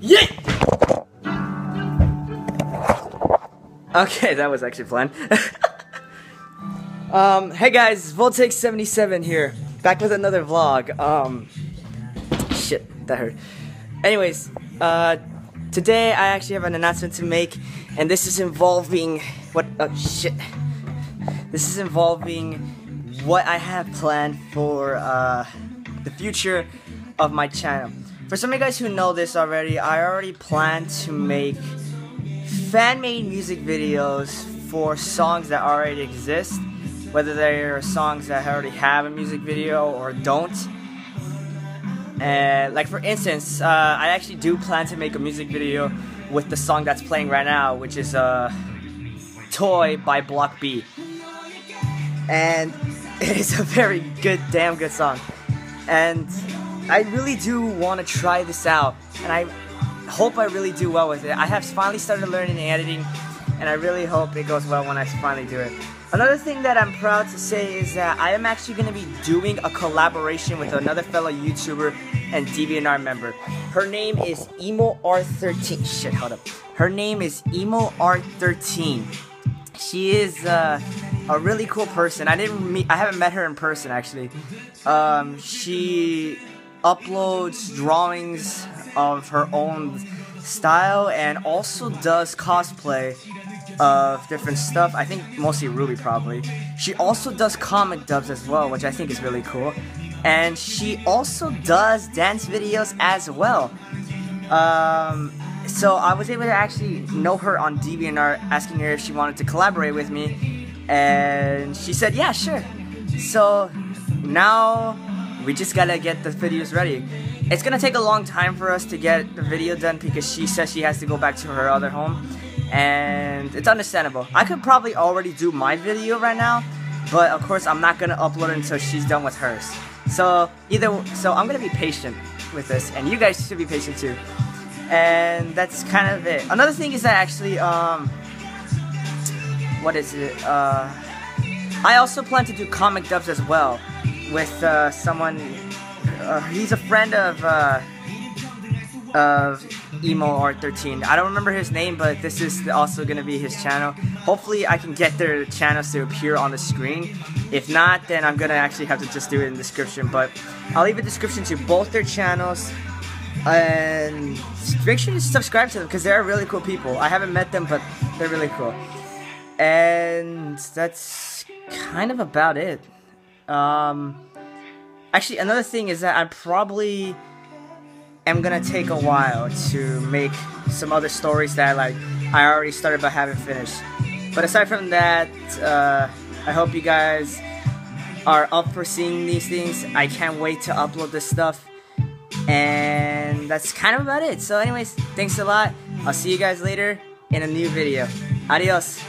Yeah! Okay, that was actually fun. um, hey guys, Volteg77 here, back with another vlog. Um, shit, that hurt. Anyways, uh, today I actually have an announcement to make, and this is involving what? Oh shit! This is involving what I have planned for uh, the future of my channel. For some of you guys who know this already, I already plan to make fan-made music videos for songs that already exist, whether they are songs that already have a music video or don't. And like for instance, uh, I actually do plan to make a music video with the song that's playing right now, which is uh, "Toy" by Block B, and it is a very good, damn good song. And I really do want to try this out, and I hope I really do well with it. I have finally started learning editing, and I really hope it goes well when I finally do it. Another thing that I'm proud to say is that I am actually going to be doing a collaboration with another fellow YouTuber and DeviantArt member. Her name is EmoR13. Shit, hold up. Her name is EmoR13. She is uh, a really cool person. I didn't meet. I haven't met her in person actually. Um, she uploads drawings of her own style and also does cosplay of different stuff. I think mostly RWBY probably. She also does comic dubs as well, which I think is really cool. And she also does dance videos as well. Um, so I was able to actually know her on DeviantArt, asking her if she wanted to collaborate with me, and she said, "Yeah, sure." So now we just gotta get the videos ready. It's gonna take a long time for us to get the video done because she says she has to go back to her other home, and it's understandable. I could probably already do my video right now, but of course I'm not gonna upload it until she's done with hers. So either, so I'm gonna be patient with this, and you guys should be patient too. And that's kind of it. Another thing is that actually, um, what is it? Uh, I also plan to do comic dubs as well with uh, someone. Uh, he's a friend of uh, of EmoR13. I don't remember his name, but this is also gonna be his channel. Hopefully, I can get their channels to appear on the screen. If not, then I'm gonna actually have to just do it in the description. But I'll leave a description to both their channels. And make sure you subscribe to them because they're really cool people. I haven't met them, but they're really cool. And that's kind of about it. Um, actually, another thing is that I probably am gonna take a while to make some other stories that like I already started but haven't finished. But aside from that, uh, I hope you guys are up for seeing these things. I can't wait to upload this stuff. And that's kind of about it. So anyways, thanks a lot. I'll see you guys later in a new video. Adios.